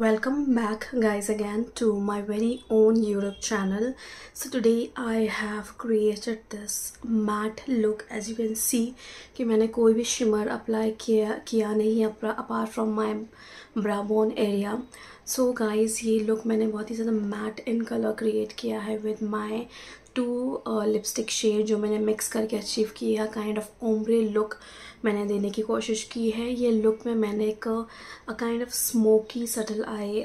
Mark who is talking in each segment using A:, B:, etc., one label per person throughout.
A: welcome back guys again to my very own youtube channel so today i have created this matte look as you can see कि मैंने कोई भी shimmer apply किया किया नहीं है from my brow bone area so guys ये look मैंने बहुत ही ज़्यादा matte in color create किया है with my two lipstick shade जो मैंने मिक्स करके अचीव किया काइंड ऑफ़ ओम्ब्रे लुक मैंने देने की कोशिश की है। ये लुक में मैंने एक kind of smoky subtle eye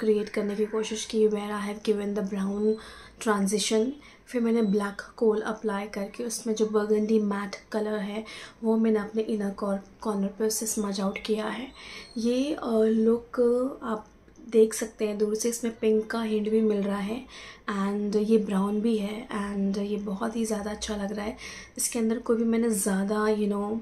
A: create करने की कोशिश की। Where I have given the brown transition फिर मैंने ब्लैक कोल अप्लाई करके उसमें जो बर्गंडी मैट कलर है वो मैंने अपने इनर कॉर्नर पर उससे स्मज आउट किया है। ये लुक uh, आप देख सकते हैं, दूर से इसमें पिंक का हिंड भी मिल रहा है एंड ये ब्राउन भी है एंड ये बहुत ही ज़्यादा अच्छा लग रहा है। इसके अंदर कोई भी मैंने ज़्यादा you know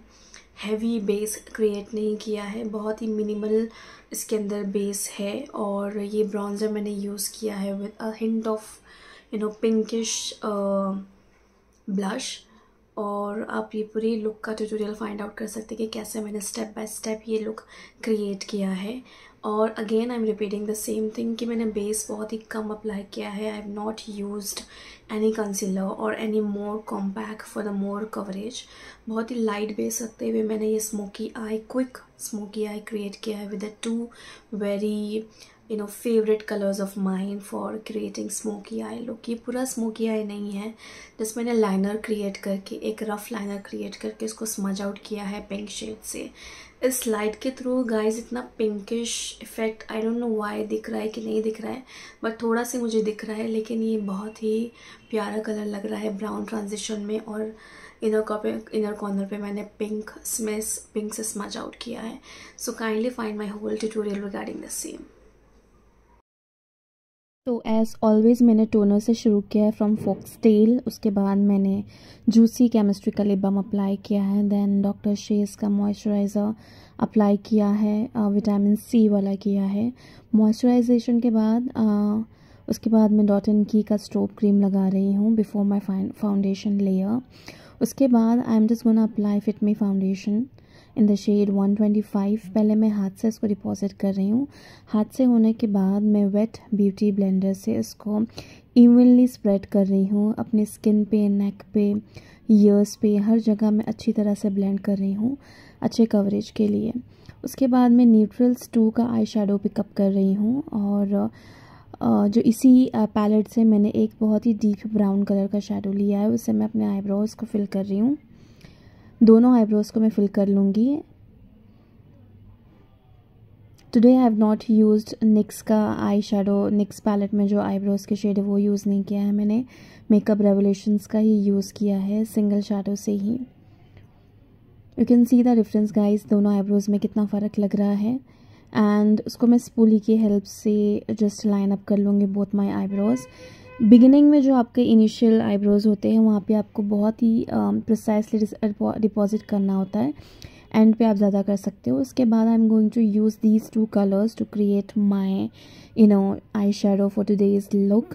A: heavy base create नहीं किया है, बहुत ही मिनिमल इसके अंदर बेस है और ये ब्राउन्जर मैंने यूज़ किया है with a hint of you know pinkish blush और आप ये पूरी लुक का ट्यूटोरियल फाइंड आउट कर सकते हैं कि कैसे मैंने स्टेप बाय स्टेप ये लुक क्रिएट किया है। और again I am repeating the same thing कि मैंने बेस बहुत ही कम अप्लाई किया है। I have not used any concealer और any more compact for the more coverage बहुत ही लाइट बेस रखते हुए मैंने ये smoky eye quick smoky eye create किया है with two very you know favourite colours of mind for creating smoky eye look ये पूरा स्मोकी आई नहीं है। जिस मैंने लाइनर क्रिएट करके, एक रफ लाइनर क्रिएट करके उसको स्मज आउट किया है पिंक शेड से। इस लाइट के थ्रू गाइस इतना pinkish effect I don't know why दिख रहा है कि नहीं दिख रहा है बट थोड़ा सा मुझे दिख रहा है, लेकिन ये बहुत ही प्यारा कलर लग रहा है ब्राउन ट्रांजिशन में और इनर कॉपे इनर कॉर्नर पे मैंने पिंक स्मेस पिंक से स्मज आउट किया है। So kindly find my whole tutorial regarding the same
B: तो एज़ ऑलवेज़ मैंने टोनर से शुरू किया है फ्रॉम फोक्स टेल उसके बाद मैंने जूसी केमिस्ट्री का लिबम अप्लाई किया है देन डॉक्टर शेस का मॉइस्चराइज़र अप्लाई किया है विटामिन सी वाला किया है। मॉइस्चराइजेशन के बाद आ, उसके बाद मैं डॉट एन की का स्ट्रोप क्रीम लगा रही हूँ बिफोर माई फाउंडेशन लेयर उसके बाद I am just gonna apply fit me foundation in the shade 125 पहले मैं हाथ से इसको डिपॉजिट कर रही हूँ। हाथ से होने के बाद मैं वेट ब्यूटी ब्लेंडर से इसको इवनली स्प्रेड कर रही हूँ। अपने स्किन पे नेक पे ईयर्स पे, हर जगह मैं अच्छी तरह से ब्लेंड कर रही हूँ, अच्छे कवरेज के लिए। उसके बाद मैं न्यूट्रल्स टू का आई शेडो पिकअप कर रही हूँ और जो इसी पैलेट से मैंने एक बहुत ही डीप ब्राउन कलर का शेडो लिया है उससे मैं अपने आईब्रोज़ को फिल कर रही हूँ। दोनों आईब्रोज को मैं फिल कर लूँगी। Today I have not used NYX का आई शेडो निक्स पैलेट में जो आईब्रोज के शेड है, वो यूज़ नहीं किया है मैंने। मेकअप रेवोल्यूशंस का ही यूज़ किया है सिंगल शेडो से ही। You can see the difference guys दोनों आईब्रोज में कितना फ़र्क लग रहा है। एंड उसको मैं स्पूली की हेल्प से जस्ट लाइन अप कर लूँगी बोथ माई आईब्रोज़ बिगिनिंग में जो आपके इनिशियल आईब्रोज होते हैं, वहाँ पे आपको बहुत ही प्रिसाइसली डिपॉजिट करना होता है. एंड पे आप ज़्यादा कर सकते हो. उसके बाद I am going to use these two colours to create my you know eye shadow for today's look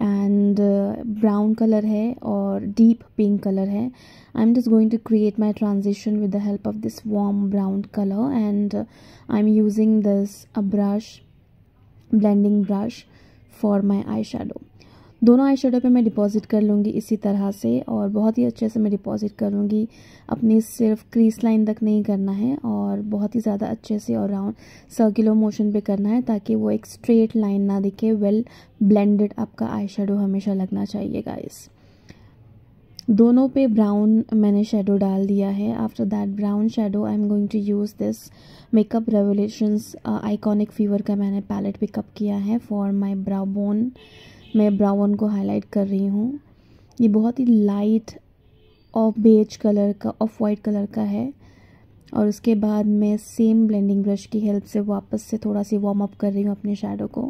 B: and uh, brown color hai or deep pink color hai. I'm just going to create my transition with the help of this warm brown color and uh, i'm using this a brush blending brush for my eyeshadow. दोनों eye shadow पे मैं deposit कर लूँगी इसी तरह से और बहुत ही अच्छे से मैं डिपॉजिट करूँगी अपनी सिर्फ़ क्रीस लाइन तक नहीं करना है और बहुत ही ज़्यादा अच्छे से और राउंड सर्कुलर मोशन पे करना है ताकि वो एक स्ट्रेट लाइन ना दिखे। वेल ब्लेंडेड आपका आई हमेशा लगना चाहिए गाइस दोनों पे ब्राउन मैंने शेडो डाल दिया है। After that brown shadow I am going to use this makeup revolutions iconic fever का मैंने पैलेट पिकअप किया है फॉर माई ब्राउ बोन मैं ब्राउन को हाईलाइट कर रही हूँ। ये बहुत ही लाइट ऑफ़ बेज कलर का ऑफ़ वाइट कलर का है। और उसके बाद मैं सेम ब्लेंडिंग ब्रश की हेल्प से वापस से थोड़ा सी वार्म अप कर रही हूँ अपने शेडो को।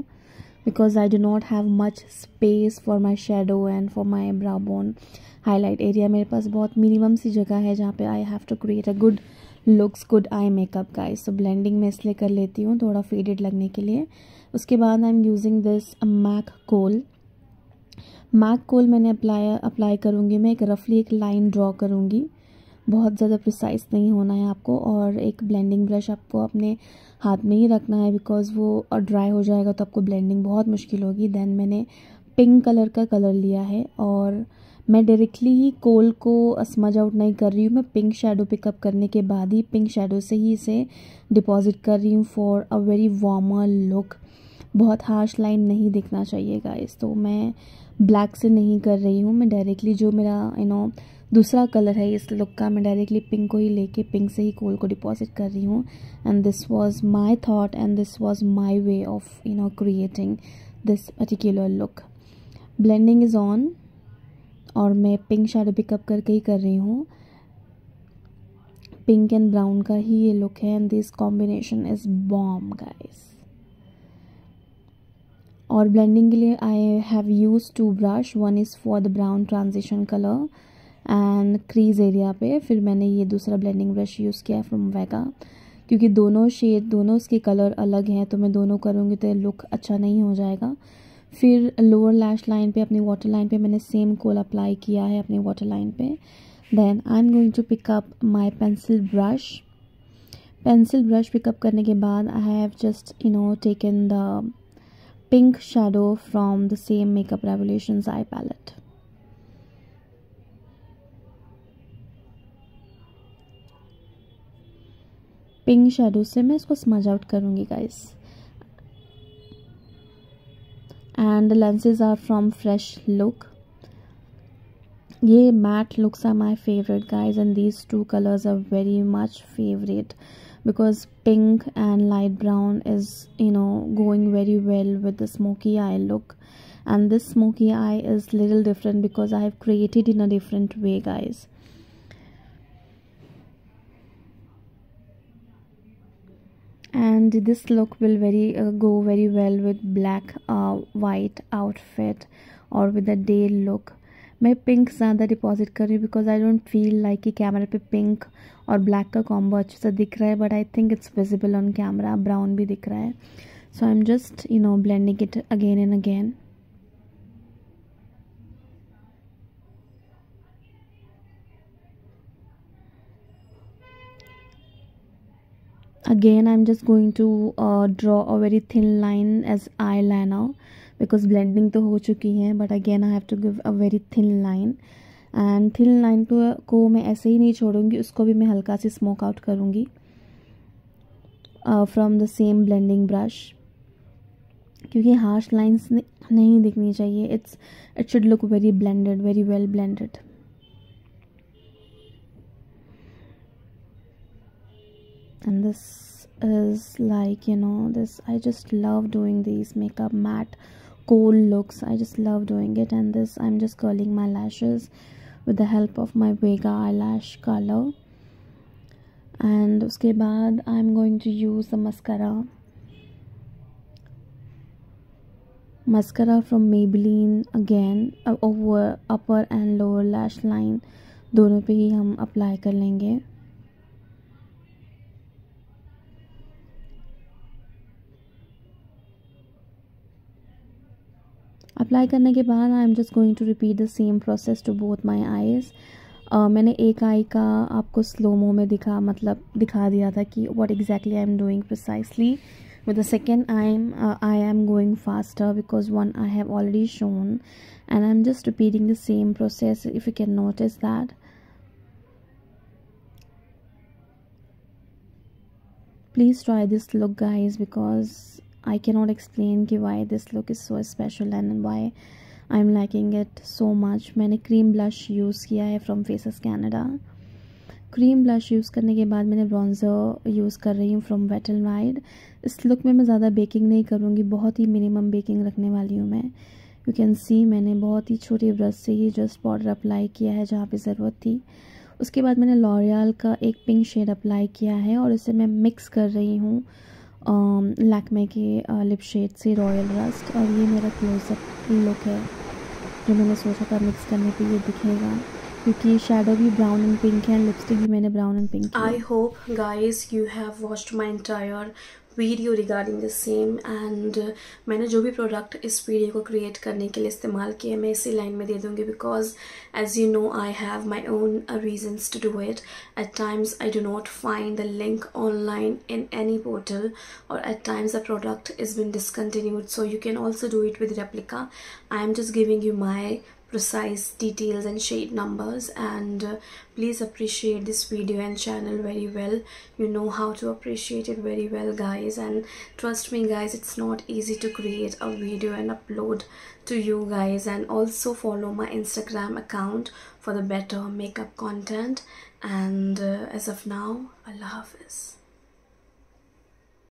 B: Because I do not have much space for my shadow and for my brown highlight area मेरे पास बहुत मिनिमम सी जगह है जहाँ पे I have to create a good looks good eye makeup का सो ब्लेंडिंग मैं इसलिए कर लेती हूँ थोड़ा फेडेड लगने के लिए। उसके बाद I am using this MAC kohl MAC kohl मैंने अप्लाई अप्लाई करूँगी। मैं एक रफली एक लाइन ड्रॉ करूँगी। बहुत ज़्यादा प्रिसाइज नहीं होना है आपको और एक ब्लेंडिंग ब्रश आपको अपने हाथ में ही रखना है बिकॉज़ वो ड्राई हो जाएगा तो आपको ब्लेंडिंग बहुत मुश्किल होगी। देन मैंने पिंक कलर का कलर लिया है और मैं डायरेक्टली ही कोल को स्मज आउट नहीं कर रही हूँ। मैं पिंक शेडो पिकअप करने के बाद ही पिंक शेडो से ही इसे डिपॉजिट कर रही हूँ for a very warmer look बहुत हार्श लाइन नहीं दिखना चाहिए गाइस तो मैं ब्लैक से नहीं कर रही हूँ, मैं डायरेक्टली जो मेरा यू नो दूसरा कलर है, इस लुक का, मैं डायरेक्टली पिंक को ही लेके पिंक से ही कोल को डिपॉजिट कर रही हूँ. And this was my thought and this was my way of you know creating this particular look blending is on और मैं पिंक शेडो पिकअप करके ही कर रही हूँ. पिंक एंड ब्राउन का ही ये लुक है and this combination is bomb guys और ब्लेंडिंग के लिए I have use two brush one is for the brown transition colour and crease area पे. फिर मैंने ये दूसरा ब्लेंडिंग ब्रश यूज़ किया फ्रॉम वेगा क्योंकि दोनों शेड दोनों उसके कलर अलग हैं तो मैं दोनों करूँगी तो लुक अच्छा नहीं हो जाएगा। फिर लोअर लैश लाइन पे, अपनी वाटर लाइन पे मैंने सेम कोल अप्लाई किया है अपनी वाटर लाइन पे। Then I am going to pick up my pencil brush pencil brush pick up करने के बाद I have just you know taken the pink shadow from the same makeup revolution eye palette pink shadow से मैं इसको smudge out करूँगी guys the lenses are from fresh look ये matte looks are my favorite guys and these two colors are very much favorite because pink and light brown is you know going very well with the smoky eye look. And this smoky eye is little different because I have created in a different way guys. And this look will very uh, go very well with black uh, white outfit or with a day look मैं pink ज़्यादा deposit कर रही हूँ because I don't feel like कि camera पे pink और black का combo अच्छे से दिख रहा है but I think it's visible on camera brown भी दिख रहा है। So I am just you know blending it again and again again i'm just going to uh, draw a very thin line as eyeliner because blending तो हो चुकी है but again I have to give a very thin line and thin line को को मैं ऐसे ही नहीं छोड़ूँगी उसको भी मैं हल्का सी स्मोक आउट करूँगी from the same blending brush क्योंकि हार्श लाइंस नहीं दिखनी चाहिए it's it should look very blended very well blended and this is like you know this i just love doing these makeup matte cool looks i just love doing it and this i'm just curling my lashes with the help of my vega eyelash color and uske baad i'm going to use the mascara mascara from maybelline again uh, over upper and lower lash line दोनों पे ही हम apply कर लेंगे apply करने के बाद I am just going to repeat the same process to both my eyes मैंने एक आई का आपको स्लो मो में दिखा मतलब दिखा दिया था कि what exactly I am doing precisely with the second I am I am going faster because one I have already shown and I am just repeating the same process if you can notice that please try this look guys because I cannot explain कि why this look is so special and why I'm liking it so much. मैंने cream blush use किया है from Faces Canada cream blush use करने के बाद मैंने bronzer use कर रही हूँ फ्रॉम वेट एंड वाइड इस लुक में मैं ज़्यादा बेकिंग नहीं करूँगी, बहुत ही मिनिमम बेकिंग रखने वाली हूँ मैं. यू कैन सी मैंने बहुत ही छोटे ब्रश से ही जस्ट पाउडर अप्लाई किया है जहाँ पे ज़रूरत थी. उसके बाद मैंने लॉरियल का एक पिंक शेड अप्लाई किया है और इसे मैं मिक्स कर रही हूँ. लैकमे के लिप शेड से रॉयल रस्ट और ये मेरा क्लोजअप लुक है, जो मैंने सोचा था मिक्स करने पे ये दिखेगा, क्योंकि शेडो भी ब्राउन एंड पिंक है एंड लिपस्टिक भी मैंने brown and pink
A: I hope guys you have watched my entire video regarding the same and मैंने जो भी प्रोडक्ट इस वीडियो को क्रिएट करने के लिए इस्तेमाल किया मैं इसी लाइन में दे दूँगी because as you know I have my own reasons to do it at times I do not find the link online in any portal और at times the product is been discontinued so you can also do it with replica. I am just giving you my precise details and shade numbers. And uh, please appreciate this video and channel very well. You know how to appreciate it very well guys. And trust me guys it's not easy to create a video and upload to you guys. And also follow my instagram account for the better makeup content. And uh, as of now allah hafiz